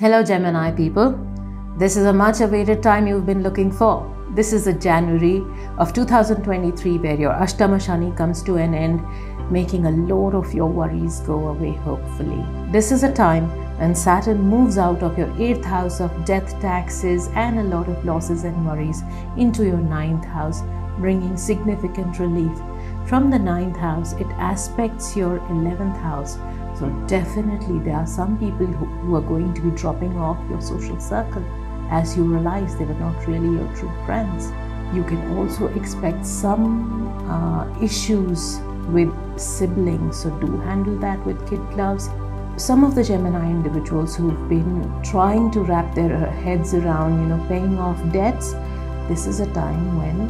Hello, Gemini people. This is a much awaited time you've been looking for. This is the January of 2023 where your Ashtama Shani comes to an end, making a lot of your worries go away, hopefully. This is a time when Saturn moves out of your 8th house of death, taxes, and a lot of losses and worries into your 9th house, bringing significant relief. From the 9th house, it aspects your 11th house so, definitely, there are some people who, who, are going to be dropping off your social circle as you realize they were not really your true friends. You can also expect some uh, issues with siblings, so do handle that with kid gloves. Some of the Gemini individuals who've been trying to wrap their heads around, you know, paying off debts, this is a time when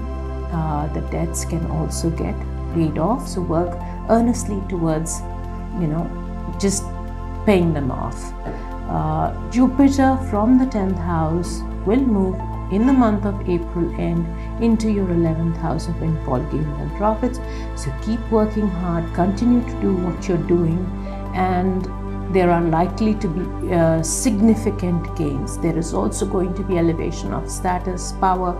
uh, the debts can also get paid off. So, work earnestly towards, you know, just paying them off. Uh, Jupiter from the 10th house will move in the month of April end into your 11th house of windfall gains and profits. So keep working hard, continue to do what you're doing, and there are likely to be uh, significant gains. There is also going to be elevation of status, power,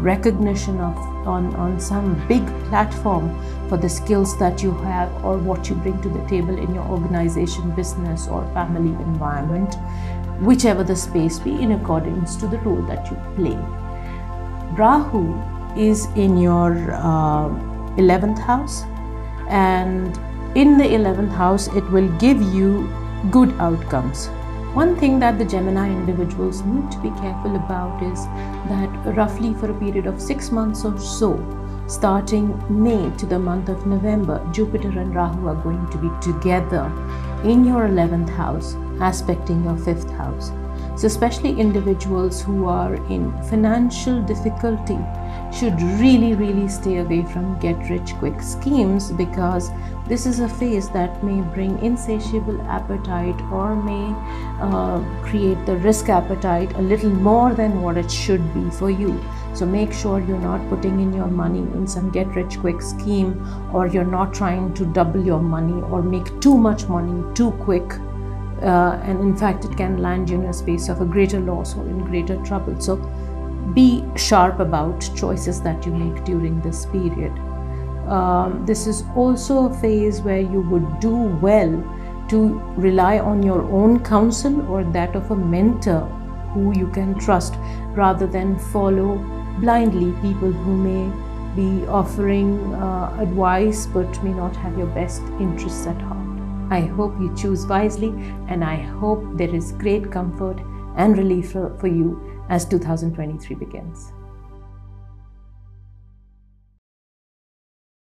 recognition of on, on some big platform for the skills that you have or what you bring to the table in your organization, business, or family environment, whichever the space be in accordance to the role that you play. Rahu is in your uh, 11th house, and in the 11th house, it will give you good outcomes. One thing that the Gemini individuals need to be careful about is that roughly for a period of six months or so, starting May to the month of November, Jupiter and Rahu are going to be together in your 11th house, aspecting your 5th house. So, especially individuals who are in financial difficulty should really, really stay away from get rich quick schemes because this is a phase that may bring insatiable appetite or may uh, create the risk appetite a little more than what it should be for you. So make sure you're not putting in your money in some get rich quick scheme or you're not trying to double your money or make too much money too quick. Uh, and in fact, it can land you in a space of a greater loss or in greater trouble. So be sharp about choices that you make during this period. Um, this is also a phase where you would do well to rely on your own counsel or that of a mentor who you can trust rather than follow blindly people who may be offering uh, advice but may not have your best interests at heart. I hope you choose wisely and I hope there is great comfort and relief for, you as 2023 begins.